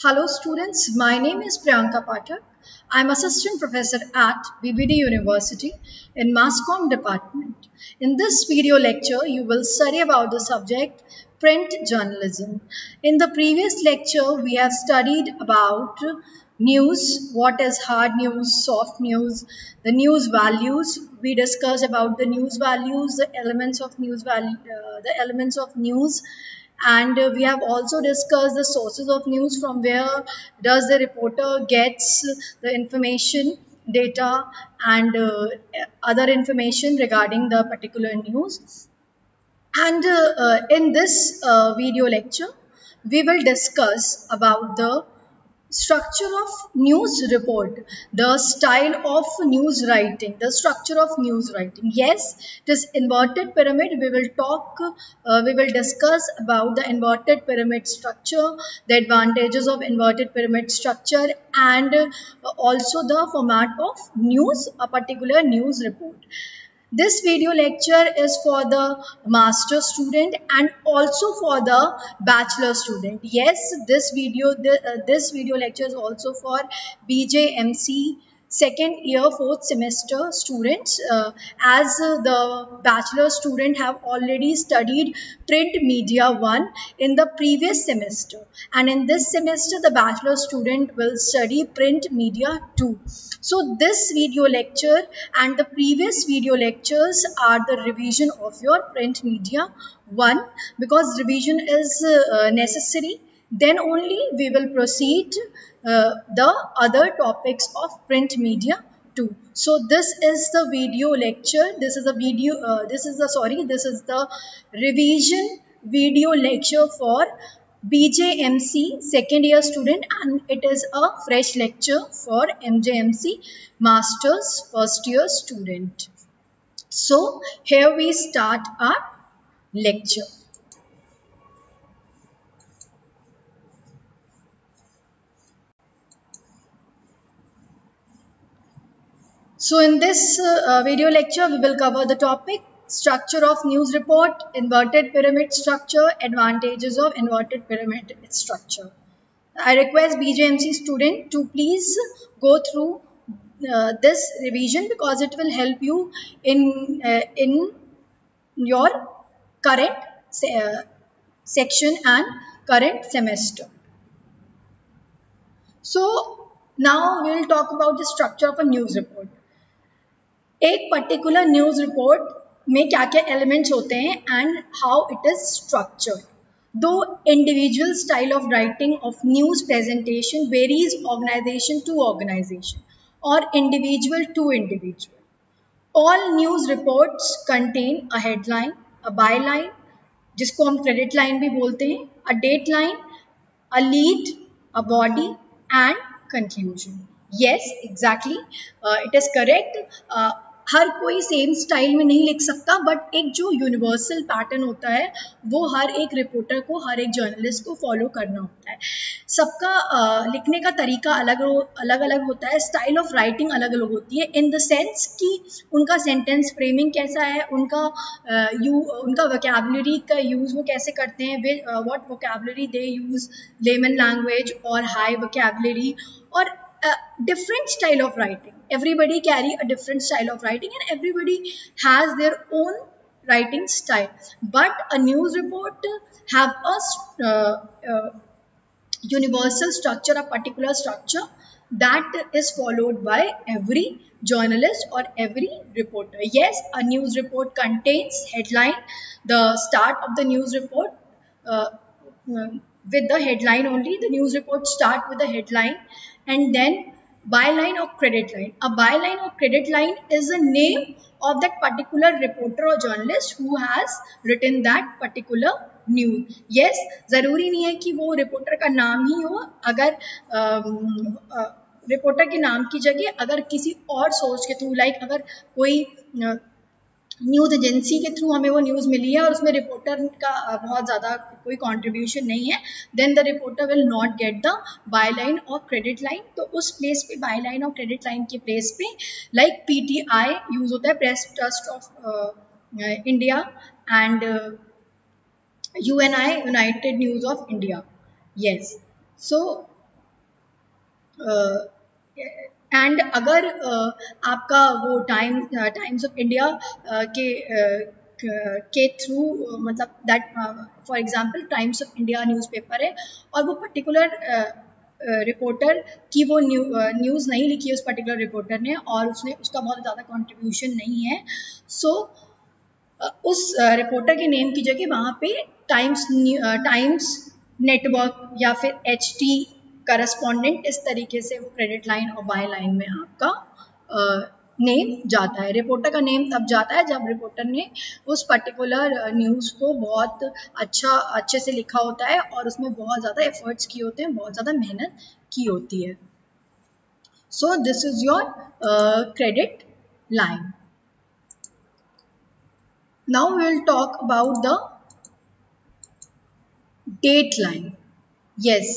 Hello students, my name is Priyanka Pathak. I am assistant professor at BBD University in Mass Comm department. In this video lecture, you will study about the subject print journalism. In the previous lecture, we have studied about news, what is hard news, soft news, the news values. We discussed about the news values, the elements of news uh, the elements of news and uh, we have also discussed the sources of news from where does the reporter gets the information data and uh, other information regarding the particular news. And uh, in this uh, video lecture we will discuss about the structure of news report the style of news writing the structure of news writing. Yes this inverted pyramid. We will talk uh, we will discuss about the inverted pyramid structure the advantages of inverted pyramid structure and uh, also the format of news a particular news report this video lecture is for the master student and also for the bachelor student. Yes, this video, uh, this video lecture is also for BJMC second year fourth semester students uh, as uh, the bachelor student have already studied print media 1 in the previous semester. And in this semester the bachelor student will study print media 2 so this video lecture and the previous video lectures are the revision of your print media 1 because revision is uh, necessary then only we will proceed uh, the other topics of print media too. So this is the video lecture. This is a video. Uh, this is the sorry. This is the revision video lecture for BJMC second year student and it is a fresh lecture for MJMC masters first year student. So here we start our lecture. So in this uh, video lecture, we will cover the topic structure of news report, inverted pyramid structure, advantages of inverted pyramid structure. I request BJMC student to please go through uh, this revision because it will help you in, uh, in your current se uh, section and current semester. So now we will talk about the structure of a news report. एक particular news report में क्या क्या elements होते हैं and how it is structured दो individual style of writing of news presentation varies organization to organization और individual to individual all news reports contain a headline a byline जिसको हम credit line भी बोलते हैं a dateline a lead a body and conclusion uh, it is correct uh, हर कोई same style में नहीं लिख सकता बट एक जो यूनिवर्सल पैटर्न होता है, वो हर एक रिपोर्टर को, हर एक जर्नलिस्ट को फॉलो करना होता है। सबका लिखने का तरीका अलग अलग अलग होता है स्टाइल ऑफ़ राइटिंग अलग अलग होती है इन द सेंस कि उनका सेंटेंस फ्रेमिंग कैसा है, उनका यू, उनका वोकेबलरी का यूज़ वो कैसे करते हैं, वे what vocabulary they use layman language और हाई वोकेबलरी और different style of writing everybody carry a different style of writing and everybody has their own writing style. But a news report have a uh, uh, universal structure a particular structure that is followed by every journalist or every reporter. Yes a news report contains headline the start of the news report uh, with the headline only the news report start with the headline and then byline or credit line. A byline or credit line is the name of that particular reporter or journalist who has written that particular news yes, ज़रूरी नहीं है कि वो reporter का नाम ही हो अगर reporter के नाम की जगह अगर किसी और सोर्स के थ्रू लाइक अगर कोई न्यूज़ एजेंसी के थ्रू हमें वो न्यूज़ मिली है और उसमें रिपोर्टर का बहुत ज़्यादा कोई कंट्रीब्यूशन नहीं है। Then the reporter will not get the byline और क्रेडिट लाइन तो उस प्लेस पे बाय लाइन और क्रेडिट लाइन के प्लेस पे लाइक पीटीआई यूज़ होता है Press Trust of India and U N I United News of India yes so and अगर आपका वो टाइम टाइम्स ऑफ़ इंडिया के के थ्रू मतलब that for example Times of India newspaper है और वो पर्टिकुलर रिपोर्टर की वो न्यू न्यूज़ नहीं लिखी है उस पर्टिकुलर रिपोर्टर ने और उसने उसका बहुत ज़्यादा कंट्रीब्यूशन नहीं है सो so, उस रिपोर्टर के नेम की जगह वहाँ पे टाइम्स टाइम्स नेटवर्क या फिर एच टी करस्पॉन्डेंट इस तरीके से क्रेडिट लाइन और बाय लाइन में आपका नेम जाता है। रिपोर्टर का नेम तब जाता है जब रिपोर्टर ने उस पर्टिकुलर न्यूज़ को बहुत अच्छा अच्छे से लिखा होता है और उसमें बहुत ज़्यादा एफर्ट्स किए होते हैं बहुत ज़्यादा मेहनत की होती है। So this is your credit line we will talk about the date line. Yes,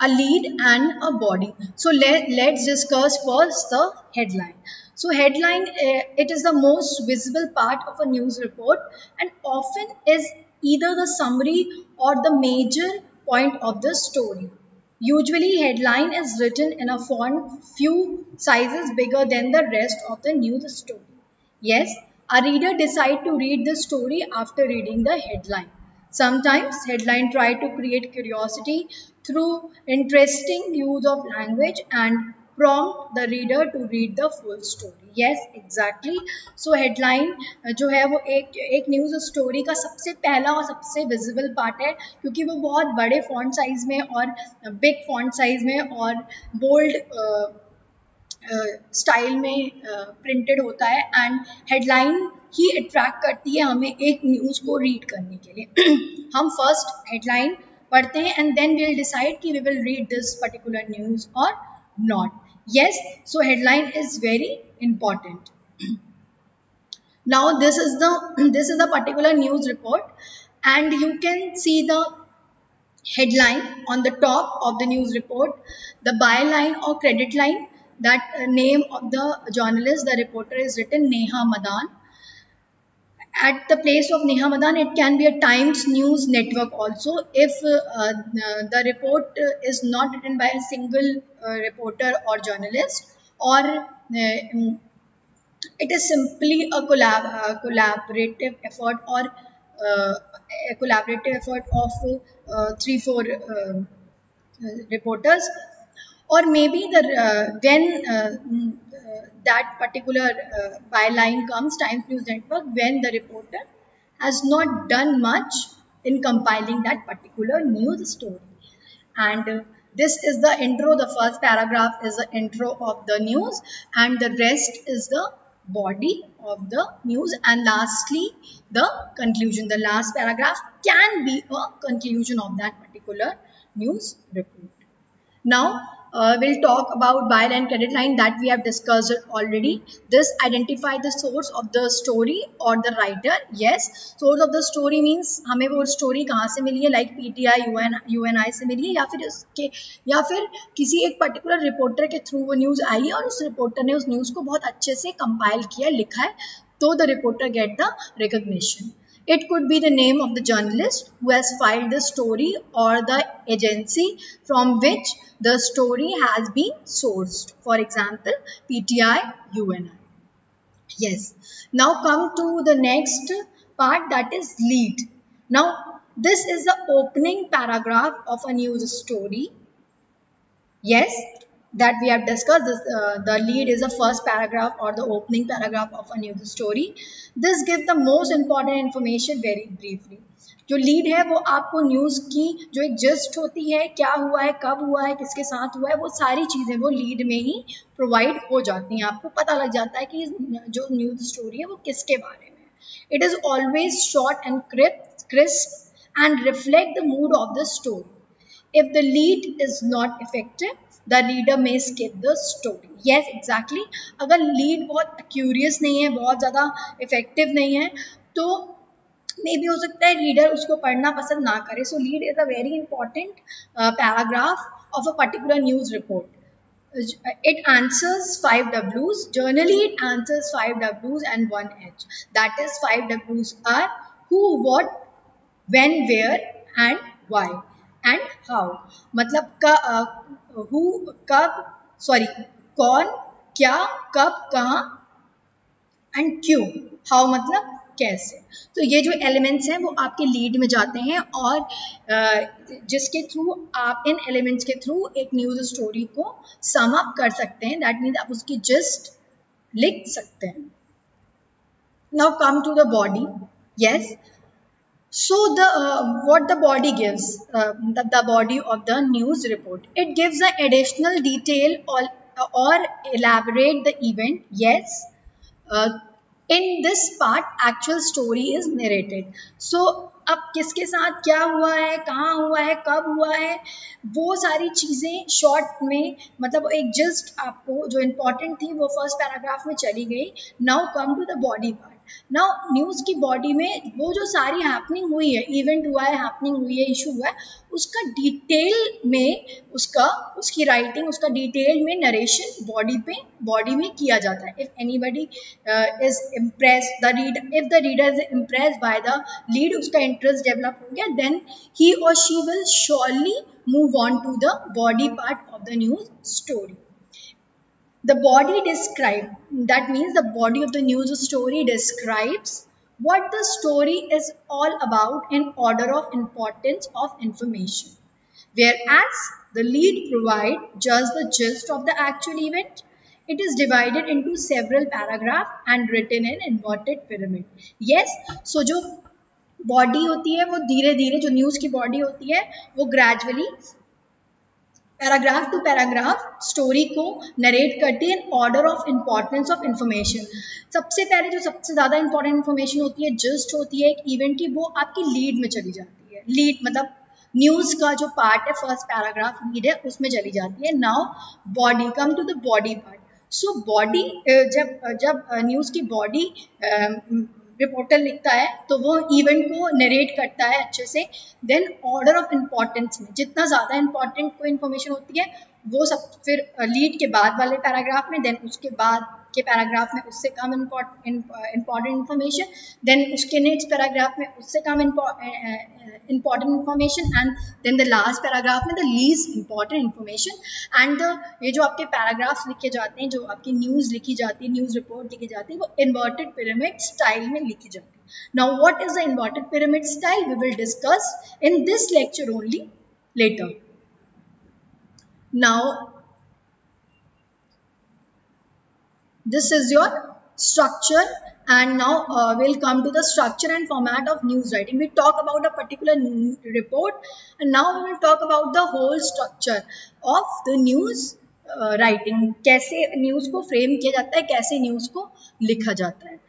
a lead and a body. So let, let's discuss first the headline. So headline, uh, it is the most visible part of a news report and often is either the summary or the major point of the story. Usually headline is written in a font few sizes bigger than the rest of the news story. Yes, a reader decide to read the story after reading the headline. Sometimes headline try to create curiosity through interesting use of language and prompt the reader to read the full story. Yes, exactly. So headline जो है वो एक एक news story का सबसे पहला और सबसे विजिबल पार्ट है क्योंकि वो बहुत बड़े फॉन्ट साइज़ में और बिग फॉन्ट साइज़ में और बोल्ड स्टाइल में प्रिंटेड होता है एंड हेडलाइन ही अट्रैक्ट करती है हमें एक न्यूज़ को रीड करने के लिए। हम फ़र्स्ट हेडलाइन पढ़ते हैं एंड देन विल डिसाइड कि we will read this particular news और not yes so headline is very important now this is the this is the particular news report and you can see the headline on the top of the news report the byline और credit line that uh, name of the journalist the reporter is written neha madan. At the place of Neha Madan, it can be a Times News network also. If uh, the report is not written by a single uh, reporter or journalist or uh, it is simply a collab collaborative effort or a collaborative effort of three, four reporters or maybe the when that particular uh, byline comes Times News Network when the reporter has not done much in compiling that particular news story. And uh, this is the intro, the first paragraph is the intro of the news and the rest is the body of the news and lastly the conclusion. The last paragraph can be a conclusion of that particular news report. Now uh, we'll talk about byline credit line that we have discussed already. This identify the source of the story or the writer. Yes, source of the story means हमें वो story कहाँ से मिली है like PTI, UN, UNI से मिली है या फिर उसके या फिर किसी एक particular reporter के through वो news है और उस reporter ने उस news को बहुत अच्छे से compile किया लिखा है तो the reporter get the recognition. It could be the name of the journalist who has filed the story or the agency from which the story has been sourced. For example, PTI, UNI. Yes. Now come to the next part that is lead. Now this is the opening paragraph of a news story. Yes, that we have discussed. This, uh, the lead is the first paragraph or the opening paragraph of a news story. This gives the most important information very briefly. जो lead है वो आपको news की जो एक just होती है क्या हुआ है कब हुआ है किसके साथ हुआ है वो सारी चीज़ें वो लीड में ही प्रोवाइड हो जाती हैं आपको पता लग जाता है कि जो न्यूज़ स्टोरी है वो किसके बारे में it is always short and crisp and reflect the mood of the story if the lead is not effective the reader may skip the story yes exactly अगर लीड बहुत क्यूरियस नहीं है बहुत ज़्यादा इफ़ेक्टिव नहीं है तो मे भी हो सकता है रीडर उसको पढ़ना पसंद ना करे so lead is a very important paragraph of a particular news report it answers five W's. Generally, it answers five W's and one H. That is, five W's are who, what, when, where, and why. And how मतलब who कब sorry कौन, क्या, कब, कहाँ and क्यों? How मतलब कैसे? तो ये जो एलिमेंट्स हैं, वो आपके लीड में जाते हैं और जिसके थ्रू आप इन एलिमेंट्स के थ्रू एक न्यूज़ स्टोरी को सम अप कर सकते हैं। दैट मीन्स आप उसकी जस्ट लिख सकते हैं। Now come to the body yes so the uh, what the body gives uh, the, the body of the news report it gives an additional detail or, or elaborate the event yes uh, in this part actual story is narrated so अब किसके साथ क्या हुआ है कहाँ हुआ है कब हुआ है वो सारी चीज़ें शॉर्ट में मतलब एक जस्ट आपको जो इम्पोर्टेंट थी वो फ़र्स्ट पैराग्राफ में चली गई now come to the body part now news की बॉडी में वो जो सारी हैपनिंग हुई है इवेंट हुआ है हैपनिंग हुई है इशू हुआ है, उसका डिटेल में उसका, उसकी राइटिंग उसका डिटेल में नरेशन बॉडी पे बॉडी में किया जाता है। If anybody is impress the reader if the reader is impress by the lead उसका इंटरेस्ट डेवलप हो गया देन ही और she will surely move on to the body part of the news story The body described, that means the body of the news story describes what the story is all about in order of importance of information. Whereas the lead provide just the gist of the actual event, it is divided into several paragraphs and written in inverted pyramid. Yes, so जो body होती है वो धीरे धीरे जो news की body होती है वो gradually paragraph to paragraph story को नरेट करती है order of importance of information सबसे पहले जो सबसे ज़्यादा इंपॉर्टेंट इन्फॉर्मेशन होती है जस्ट होती है, एक इवेंट की, वो आपकी लीड में चली जाती है। लीड मतलब न्यूज़ का जो पार्ट है फ़र्स्ट पैराग्राफ लीड है, उसमें चली जाती है। Now body come to the body part so body जब जब न्यूज़ की बॉडी रिपोर्टर लिखता है तो वो इवेंट को नरेट करता है अच्छे से। देन ऑर्डर ऑफ़ इम्पॉर्टेंस में, जितना ज़्यादा इम्पोर्टेंट कोई इन्फॉर्मेशन होती है, वो सब फिर लीड के बाद वाले पैराग्राफ में देन उसके बाद के पैराग्राफ में उससे कम इंपॉर्टेंट इन्फॉर्मेशन देन उसके नेक्स्ट पैराग्राफ में उससे कम important information and then the last paragraph में the least important information and the ये जो आपके पैराग्राफ्स लिखे जाते हैं, जो आपकी न्यूज़ लिखी जाती है न्यूज़ रिपोर्ट लिखी जाती है, वो इन्वर्टेड पिरामिड स्टाइल में लिखी जाती है। Now what is the inverted pyramid style we will discuss in this lecture only later now this is your structure and now uh, we'll come to the structure and format of news writing we talk about a particular report and now we will talk about the whole structure of the news uh, writing कैसे news को frame किया जाता है कैसे news को लिखा जाता है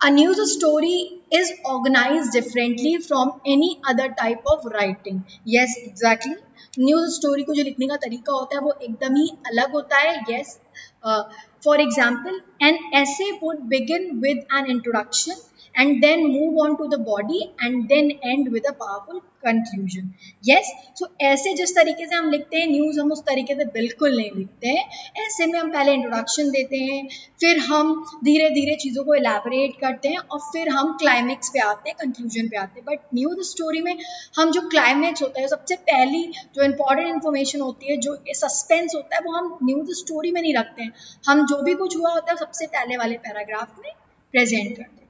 A news story is organized differently from any other type of writing. Yes, exactly. News story को जो लिखने का तरीका होता है वो एकदम ही अलग होता है yes. Uh, for example, an essay would begin with an introduction and then move on to the body and then end with a powerful conclusion. Yes, so ऐसे जिस तरीके से हम लिखते हैं न्यूज़ हम उस तरीके से बिल्कुल नहीं लिखते हैं। ऐसे में हम पहले इंट्रोडक्शन देते हैं फिर हम धीरे धीरे चीज़ों को एलेबोरेट करते हैं और फिर हम क्लाइमेक्स पे आते हैं कंक्लूजन पे आते हैं। बट न्यूज़ स्टोरी में हम जो क्लाइमेक्स होता है सबसे पहली जो इंपॉर्टेंट इन्फॉर्मेशन होती है जो सस्पेंस होता है वो हम न्यूज़ स्टोरी में नहीं रखते हैं। हम जो भी कुछ हुआ होता है सबसे पहले वाले पैराग्राफ में प्रेजेंट करते हैं।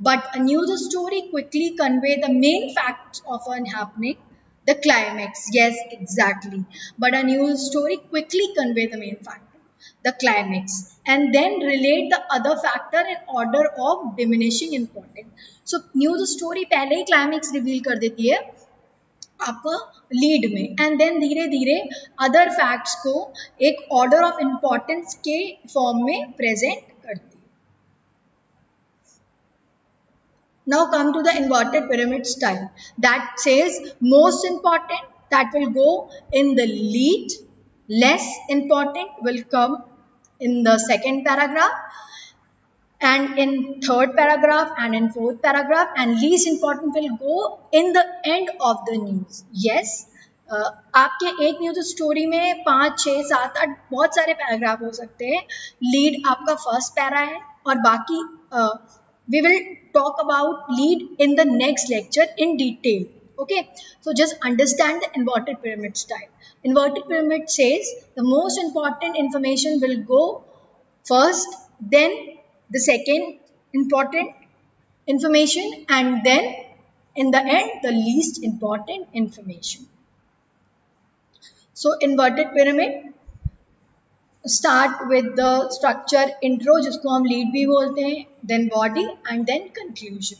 But a news story quickly convey the main facts of an happening, the climax. Yes, exactly. But a news story quickly convey the main factor, the climax, and then relate the other factor in order of diminishing importance. So news story पहले ही climax reveal कर देती है आपका lead में and then धीरे धीरे other facts को एक ऑर्डर ऑफ़ इम्पोर्टेंस के फॉर्म में present Now come to the inverted pyramid style. That says most important that will go in the lead, less important will come in the second paragraph and in third paragraph and in fourth paragraph and least important will go in the end of the news. Yes, Uh, आपके एक news story में पाँच छः सात आठ बहुत सारे paragraph हो सकते हैं लीड आपका फ़र्स्ट पैरा है और बाकी uh, We will talk about lead in the next lecture in detail. Okay, so just understand the inverted pyramid style. Inverted pyramid says the most important information will go first, then the second important information, and then in the end, the least important information. So inverted pyramid start with the structure intro जिसको हम lead भी बोलते हैं then body and then conclusion.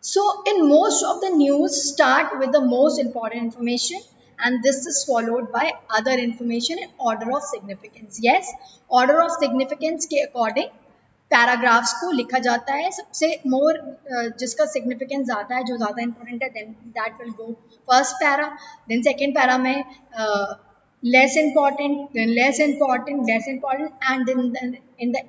So in most of the news start with the most important information and this is followed by other information in order of significance. Yes, order of significance के according paragraphs को लिखा जाता है। सबसे मोर जिसका significance ज़्यादा है, जो ज़्यादा इंपॉर्टेंट है then that will go first para then second para में less important then less important less important and in the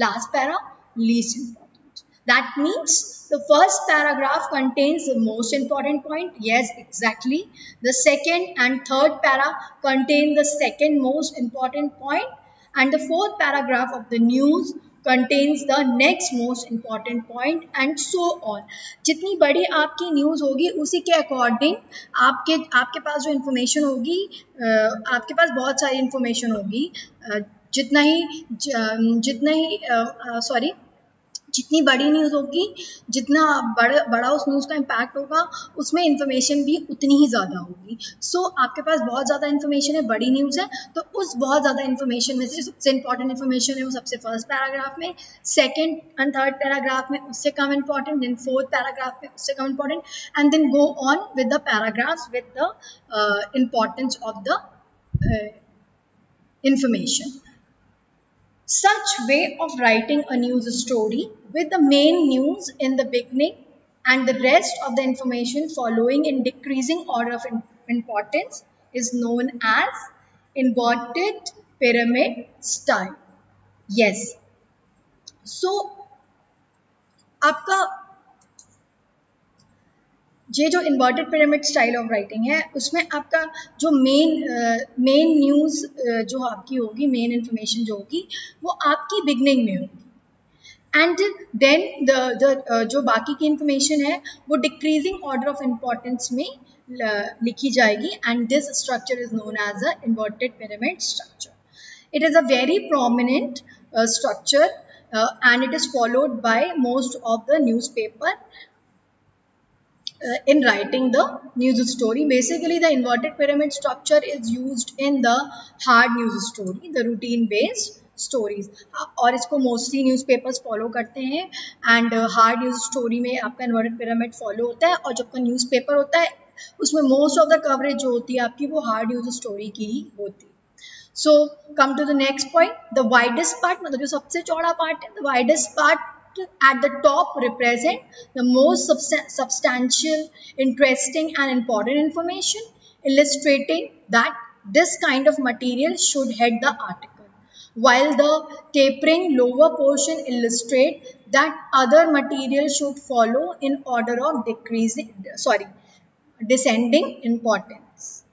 last para least important that means the first paragraph contains the most important point yes exactly the second and third para contain the second most important point and the fourth paragraph of the news contains the next most important point and so on जितनी बड़ी आपकी news होगी, उसी के according आपके आपके पास जो information होगी आपके पास बहुत सारी इन्फॉर्मेशन होगी। जितना ही जितना ही सॉरी जितनी बड़ी न्यूज़ होगी जितना बड़ा बड़ा उस न्यूज़ का इम्पैक्ट होगा उसमें इन्फॉर्मेशन भी उतनी ही ज़्यादा होगी सो so, आपके पास बहुत ज़्यादा इन्फॉर्मेशन है बड़ी न्यूज़ है तो उस बहुत ज़्यादा इन्फॉर्मेशन में से सबसे इंपॉर्टेंट इन्फॉर्मेशन है वो सबसे फ़र्स्ट पैराग्राफ में सेकेंड एंड थर्ड पैराग्राफ में उससे कम इंपॉर्टेंट देन फोर्थ पैराग्राफ में उससे कम important and then go on with the paragraph with the importance of the information. Such way of writing a news story with the main news in the beginning and the rest of the information following in decreasing order of importance is known as inverted pyramid style. Yes. So, आपका ये जो inverted pyramid style of writing है, उसमें आपका जो main main news जो आपकी होगी मेन इंफॉर्मेशन जो होगी, वो आपकी बिगनिंग में होगी। एंड देन द जो बाकी की इंफॉर्मेशन है, वो डिक्रीजिंग ऑर्डर ऑफ़ इम्पोर्टेंस में लिखी जाएगी। And this structure is known as a inverted pyramid structure it is a very prominent structure and it is followed by most of the newspaper uh, in writing the news story. Basically, the inverted pyramid structure is used in the hard news story, the routine based stories और इसको mostly newspapers follow करते हैं and hard news story में आपका inverted pyramid follow होता है और जब का न्यूज़पेपर होता है उसमें मोस्ट ऑफ़ द कवरेज जो होती है आपकी वो हार्ड न्यूज़ स्टोरी की ही होती है। So come to the next point the widest part मतलब जो सबसे चौड़ा पार्ट है the widest part at the top represent the most substantial, interesting and important information illustrating that this kind of material should head the article. While the tapering lower portion illustrate that other material should follow in order of decreasing sorry descending importance.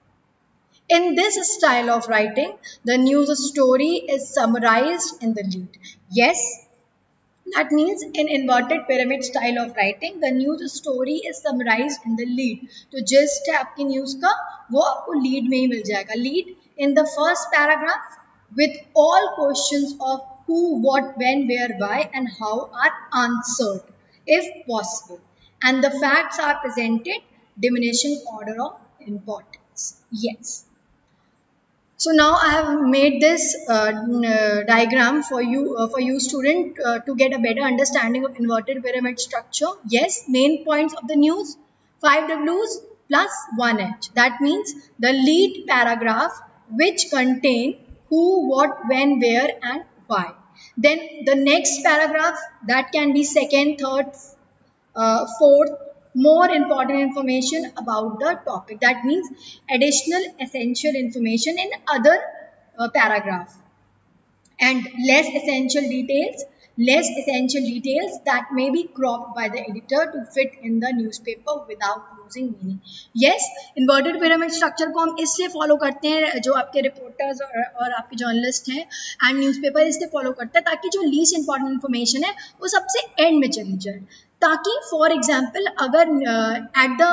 In this style of writing the news story is summarized in the lead. Yes that means in inverted pyramid style of writing, the news story is summarized in the lead. तो gist है आपकी news का वो आपको lead में ही मिल जाएगा. Lead in the first paragraph with all questions of who, what, when, where, why and how are answered if possible. And the facts are presented diminishing order of importance. Yes. So now I have made this uh, uh, diagram for you uh, for you student uh, to get a better understanding of inverted pyramid structure. Yes, main points of the news 5 W's plus 1 H. That means the lead paragraph which contain who, what, when, where and why. Then the next paragraph that can be second, third, uh, fourth, more important information about the topic. That means additional essential information in other uh, paragraph and less essential details less essential details that may be cropped by the editor to fit in the newspaper without losing meaning. Yes, inverted pyramid structure को हम इसलिए follow करते हैं जो आपके reporters और, और आपके journalist हैं and newspaper इसलिए follow करते हैं ताकि जो least important information है वो सबसे end में चली जाए ताकि फॉर एग्ज़ाम्पल अगर एट द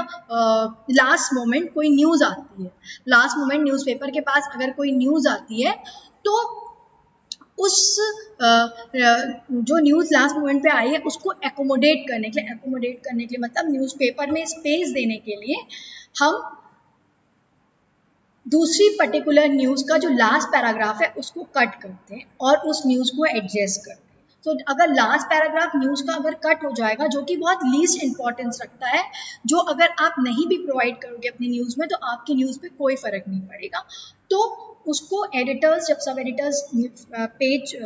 लास्ट मोमेंट कोई न्यूज़ आती है लास्ट मोमेंट न्यूज़पेपर के पास अगर कोई न्यूज़ आती है तो उस जो न्यूज़ लास्ट मोमेंट पे आई है, उसको एकोमोडेट करने के लिए एकोमोडेट करने के लिए मतलब न्यूज़पेपर में स्पेस देने के लिए, हम दूसरी पर्टिकुलर न्यूज़ का जो लास्ट पैराग्राफ है, उसको कट करते हैं और उस न्यूज़ को एडजस्ट करते हैं। तो अगर लास्ट पैराग्राफ न्यूज़ का अगर कट हो जाएगा, जो कि बहुत लीस्ट इंपॉर्टेंस रखता है, जो अगर आप नहीं भी प्रोवाइड करोगे अपनी न्यूज़ में तो आपकी न्यूज़ पे कोई फ़र्क नहीं पड़ेगा। तो उसको एडिटर्स जब सब एडिटर्स पेज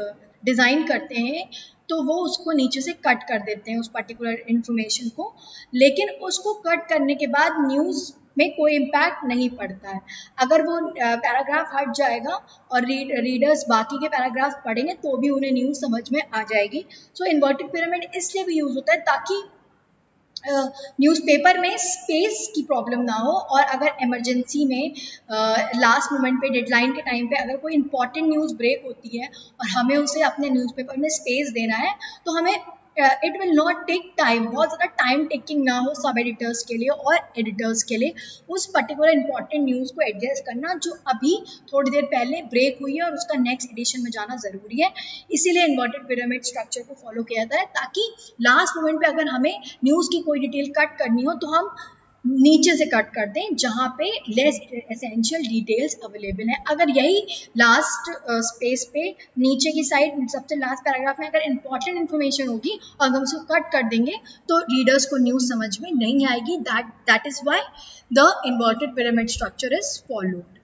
डिज़ाइन करते हैं तो वो उसको नीचे से कट कर देते हैं उस पर्टिकुलर इन्फॉर्मेशन को। लेकिन उसको कट करने के बाद न्यूज़ में कोई इम्पैक्ट नहीं पड़ता है। अगर वो पैराग्राफ हट जाएगा और रीड रीडर्स बाकी के पैराग्राफ पढ़ेंगे तो भी उन्हें न्यूज़ समझ में आ जाएगी। सो इन्वर्टेड पिरामिड इसलिए भी यूज़ होता है ताकि न्यूज़पेपर में स्पेस की प्रॉब्लम ना हो और अगर इमरजेंसी में लास्ट मोमेंट पे डेडलाइन के टाइम पे अगर कोई इंपॉर्टेंट न्यूज़ ब्रेक होती है और हमें उसे अपने न्यूज़पेपर में स्पेस देना है तो हमें it will not take time बहुत ज़्यादा टाइम टेकिंग ना हो सब एडिटर्स के लिए और एडिटर्स के लिए। उस पर्टिकुलर इंपॉर्टेंट न्यूज़ को एडजस्ट करना जो अभी थोड़ी देर पहले ब्रेक हुई है और उसका नेक्स्ट एडिशन में जाना ज़रूरी है। इसीलिए इन्वर्टेड पिरामिड स्ट्रक्चर को फॉलो किया जाता है ताकि लास्ट मोमेंट पे अगर हमें न्यूज़ की कोई डिटेल कट करनी हो तो हम नीचे से कट कर दें जहाँ पे लेस एसेंशियल डिटेल्स अवेलेबल हैं। अगर यही लास्ट स्पेस uh, पे नीचे की साइड सबसे लास्ट पैराग्राफ में अगर इंपॉर्टेंट इन्फॉर्मेशन होगी और हम उसको कट कर देंगे तो रीडर्स को न्यूज़ समझ में नहीं आएगी। That that is why the inverted pyramid structure is followed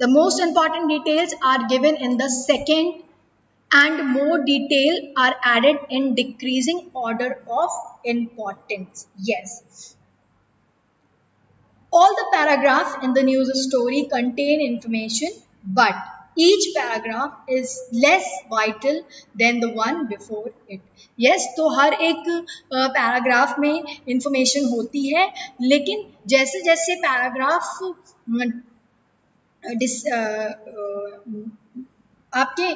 The most important details are given in the second and more detail are added in decreasing order of importance. Yes. All the paragraphs in the news story contain information, but each paragraph is less vital than the one before it. Yes, तो हर एक paragraph में information होती है लेकिन जैसे जैसे paragraph आपके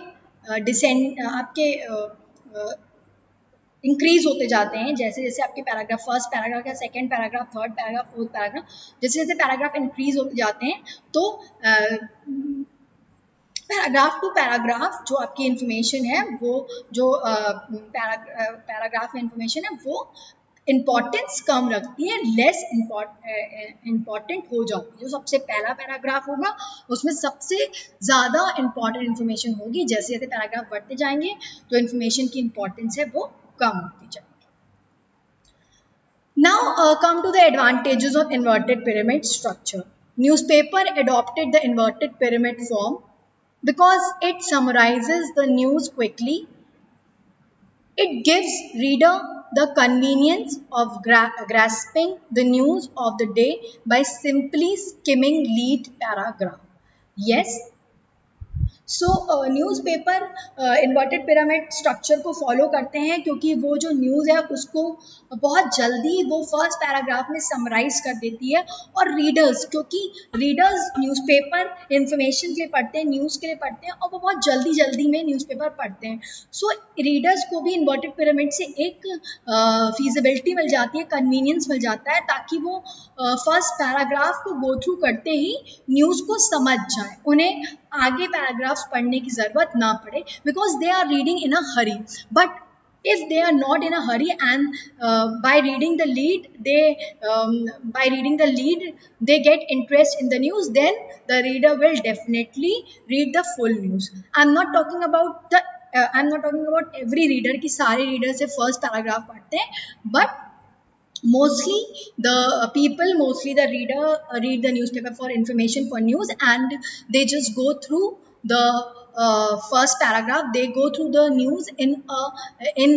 descend आपके इंक्रीज होते जाते हैं। जैसे जैसे आपके पैराग्राफ फ़र्स्ट पैराग्राफ या second paragraph third paragraph fourth paragraph जैसे जैसे पैराग्राफ इंक्रीज होते जाते हैं तो पैराग्राफ टू पैराग्राफ जो आपकी इंफॉर्मेशन है, वो, जो पैराग्राफ में इंफॉर्मेशन है, वो इम्पॉर्टेंस कम रखती है लेस इंपॉर्टेंट हो जाती है जो सबसे पहला पैराग्राफ होगा उसमें सबसे ज़्यादा इंपॉर्टेंट इन्फॉर्मेशन होगी जैसे जैसे पैराग्राफ बढ़ते जाएँगे तो इन्फॉर्मेशन की इम्पॉर्टेंस है वो कम होती जाएगी Now uh, come to the advantages of inverted pyramid structure. Newspaper adopted the inverted pyramid form because it summarizes the news quickly. It gives reader the convenience of gra grasping the news of the day by simply skimming lead paragraph. Yes, so newspaper inverted pyramid structure को follow करते हैं क्योंकि वो जो news है उसको बहुत जल्दी वो फ़र्स्ट पैराग्राफ में समराइज कर देती है और रीडर्स क्योंकि रीडर्स न्यूज़पेपर इंफॉर्मेशन के लिए पढ़ते हैं न्यूज़ के लिए पढ़ते हैं और वो बहुत जल्दी जल्दी में न्यूज़पेपर पढ़ते हैं। सो so, रीडर्स को भी इन्वर्टेड पिरामिड से एक फीजिबिलिटी uh, मिल जाती है कन्वीनियंस मिल जाता है ताकि वो फ़र्स्ट uh, पैराग्राफ को गो थ्रू करते ही न्यूज़ को समझ जाए। उन्हें आगे पैराग्राफ्स पढ़ने की ज़रूरत ना पड़े because they are reading in a hurry but if they are not in a hurry and by reading the lead they by reading the lead they get interest in the news then the reader will definitely read the full news I am not talking about the I am not talking about every reader की सारे reader से first paragraph पढ़ते हैं but mostly the people mostly the reader read the newspaper for information for news and they just go through the uh, first paragraph they go through the news in a in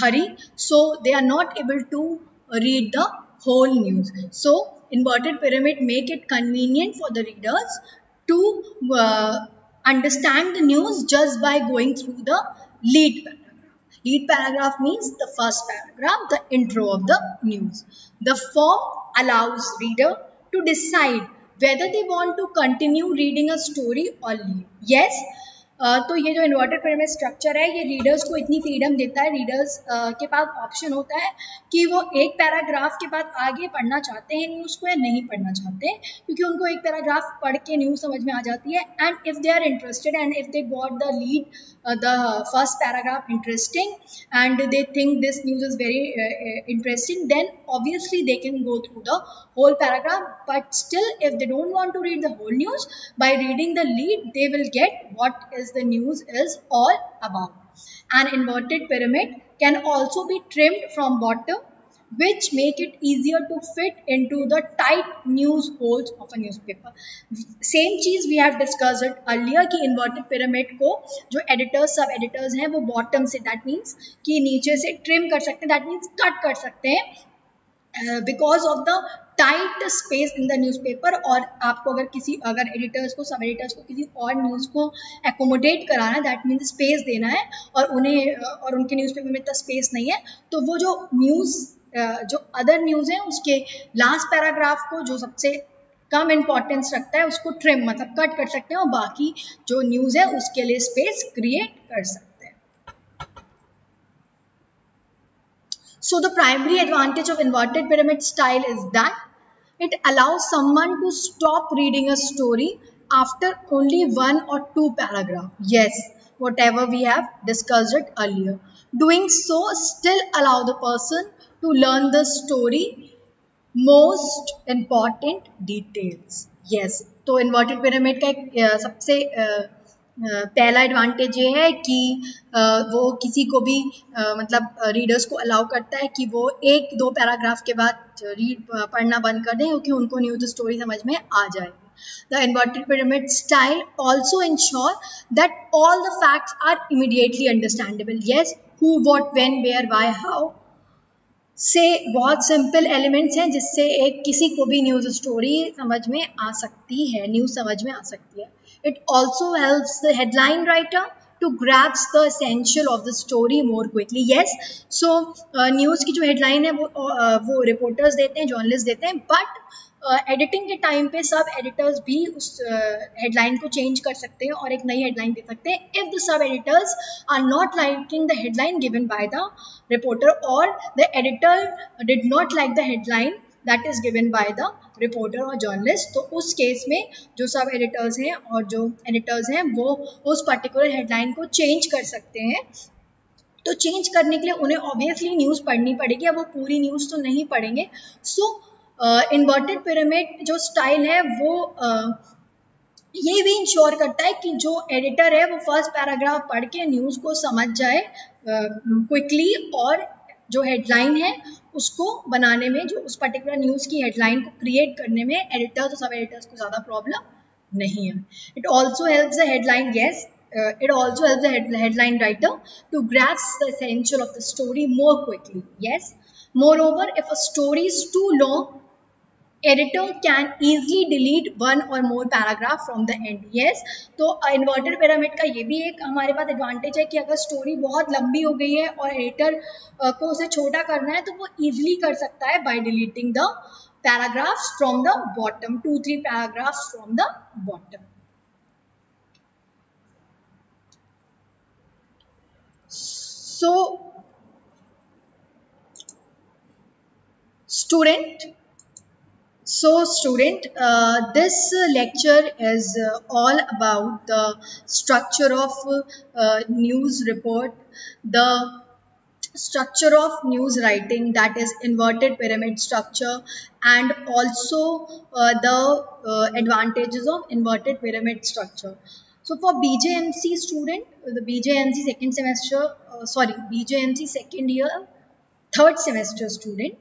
hurry so they are not able to read the whole news so inverted pyramid make it convenient for the readers to uh, understand the news just by going through the lead paragraph Lead paragraph means the first paragraph, the intro of the news. The form allows reader to decide whether they want to continue reading a story or leave. Yes, तो ये जो inverted pyramid structure है, ये readers को इतनी freedom देता है readers के पास ऑप्शन होता है कि वो एक पैराग्राफ के बाद आगे पढ़ना चाहते हैं न्यूज़ को या नहीं पढ़ना चाहते क्योंकि उनको एक पैराग्राफ पढ़ के न्यूज़ समझ में आ जाती है and if they are interested and if they got the lead the first paragraph interesting and they think this news is very interesting then obviously they they go through the whole paragraph but still if they don't want to read the whole news by reading the lead they will get what what is the news is all about an inverted pyramid can also be trimmed from bottom which make it easier to fit into the tight news holes of a newspaper. Same चीज़ have discussed it earlier कि inverted pyramid को जो editors सब editors हैं वो bottom से that means कि नीचे से trim कर सकते हैं that means cut कर सकते हैं because of the tight space in the newspaper और आपको अगर किसी, अगर एडिटर्स को सब एडिटर्स को, किसी और न्यूज़ को एकोमोडेट कराना है दैट मीन्स स्पेस देना है और उन्हें, और उनके न्यूज़पेपर में इतना स्पेस नहीं है तो वो जो न्यूज़ जो अदर न्यूज़ है, उसके लास्ट पैराग्राफ को जो सबसे कम इम्पॉर्टेंस रखता है, उसको ट्रिम मतलब कट कर सकते हैं और बाकी जो न्यूज़ है, उसके लिए स्पेस क्रिएट कर सकते हैं। So, the primary advantage of inverted pyramid style is that it allows someone to stop reading a story after only one or two paragraph. Yes, whatever we have discussed it earlier. Doing so still allow the person to learn the story most important details. Yes, तो inverted pyramid का एक सबसे पहला advantage ये है कि वो किसी को भी मतलब रीडर्स को अलाउ करता है कि वो एक दो पैराग्राफ के बाद रीड पढ़ना बंद कर दें क्योंकि उनको न्यूज़ स्टोरी समझ में आ जाएगी The inverted pyramid style also ensure that all the facts are immediately understandable. Yes, who, what, when, where, why, how. से बहुत सिंपल एलिमेंट्स हैं जिससे एक किसी को भी न्यूज़ स्टोरी समझ में आ सकती है न्यूज़ समझ में आ सकती है it also helps the headline writer to grasp the essential of the story more quickly. Yes so uh, news की जो headline है वो uh, वो reporters देते हैं journalists देते हैं but एडिटिंग के टाइम पे सब एडिटर्स भी उस हेडलाइन uh, को चेंज कर सकते हैं और एक नई हेडलाइन दे सकते हैं if the sub editors are not liking the headline given by the reporter और the editor did not like the headline that is given by the reporter और जर्नलिस्ट तो उस केस में जो सब एडिटर्स हैं और जो एडिटर्स हैं वो उस पर्टिकुलर हेडलाइन को चेंज कर सकते हैं। तो चेंज करने के लिए उन्हें ऑब्वियसली न्यूज़ पढ़नी पड़ेगी अब वो पूरी न्यूज़ तो नहीं पढ़ेंगे। सो इन्वर्टेड पिरामिड जो स्टाइल है वो uh, ये भी इंश्योर करता है कि जो एडिटर है वो फ़र्स्ट पैराग्राफ पढ़ के न्यूज़ को समझ जाए क्विकली uh, और जो हेडलाइन है उसको बनाने में जो उस पर्टिकुलर न्यूज़ की हेडलाइन को क्रिएट करने में एडिटर्स और सब एडिटर्स को ज़्यादा प्रॉब्लम नहीं है it also help the headline yes it also helps the head, headline writer to grasp the essential of the story more quickly. Yes. Moreover, if a story is too long, editor can easily delete one or more paragraph from the end yes तो inverted pyramid का ये भी एक हमारे पास advantage है कि अगर story बहुत लंबी हो गई है और एडिटर को उसे छोटा करना है तो वो इजीली कर सकता है by deleting the paragraphs from the bottom two three paragraphs from the bottom so student So student, uh, this lecture is uh, all about the structure of uh, news report, the structure of news writing that is inverted pyramid structure and also uh, the uh, advantages of inverted pyramid structure. So for BJMC student, the BJMC second semester, uh, sorry, BJMC second year, third semester student,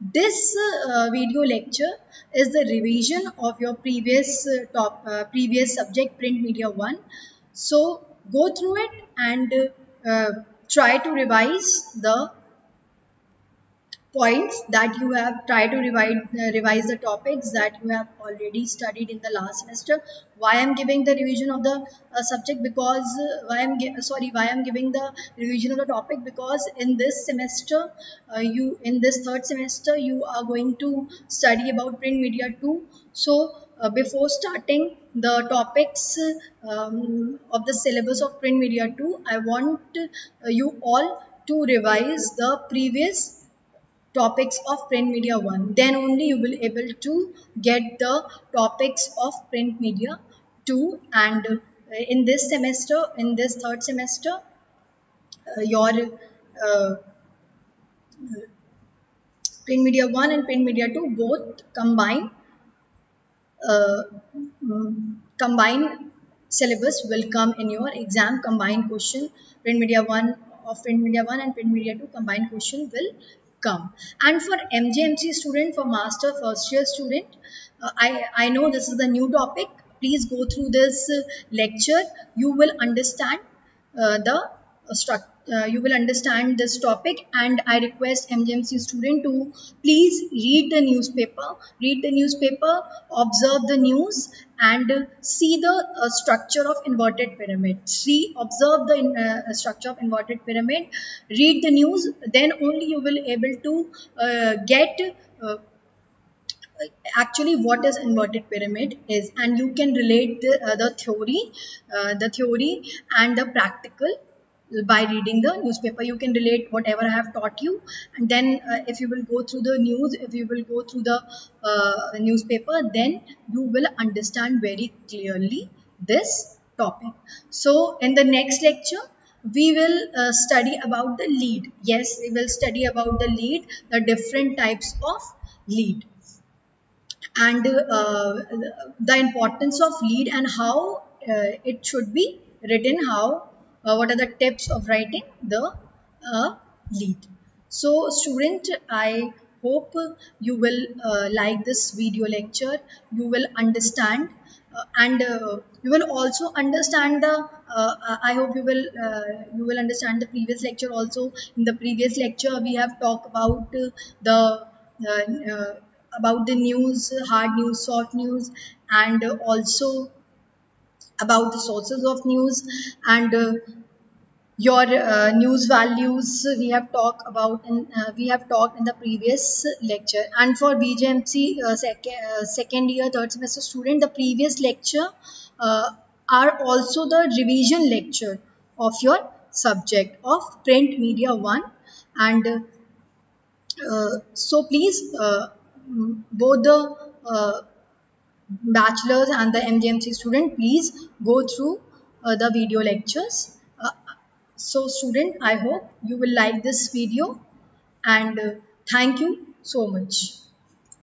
this uh, video lecture is the revision of your previous uh, top uh, previous subject print media 1 so go through it and uh, try to revise the points that you have tried to revise, uh, revise the topics that you have already studied in the last semester. Why I'm giving the revision of the uh, subject because uh, why I'm sorry why I'm giving the revision of the topic because in this semester uh, you in this third semester you are going to study about print media 2. So uh, before starting the topics um, of the syllabus of print media 2, I want uh, you all to revise the previous topics of print media 1 then only you will able to get the topics of print media 2 and uh, in this semester in this third semester uh, your uh, print media 1 and print media 2 both combine uh, mm, combine syllabus will come in your exam. Combined question print media 1 of print media 1 and print media 2 combined question will come. And for mjmc student for master first year student uh, i i know this is the new topic. Please go through this uh, lecture. You will understand uh, the structure uh, you will understand this topic. And I request MJMC student to please read the newspaper, read the newspaper, observe the news and see the uh, structure of inverted pyramid. See, observe the uh, structure of inverted pyramid, read the news, then only you will able to uh, get uh, actually what is inverted pyramid is. And you can relate the, the theory uh, the theory and the practical by reading the newspaper. You can relate whatever i have taught you. And then uh, if you will go through the news if you will go through the uh, newspaper then you will understand very clearly this topic. So in the next lecture we will uh, study about the lead. Yes we will study about the lead the different types of lead. And uh, the importance of lead and how uh, it should be written how uh, what are the tips of writing? The uh, lead. So student i hope you will uh, like this video lecture. You will understand uh, and uh, you will also understand the uh, i hope you will you will understand the previous lecture also. In the previous lecture we have talked about the about the news hard news soft news and also about the sources of news and uh, your uh, news values we have talked about in uh, we have talked in the previous lecture. And for BJMC uh, sec uh, second year third semester student the previous lecture uh, are also the revision lecture of your subject of print media 1 and so please both the bachelor's and the MJMC student, please go through uh, the video lectures. Uh, so student, I hope you will like this video and uh, thank you so much.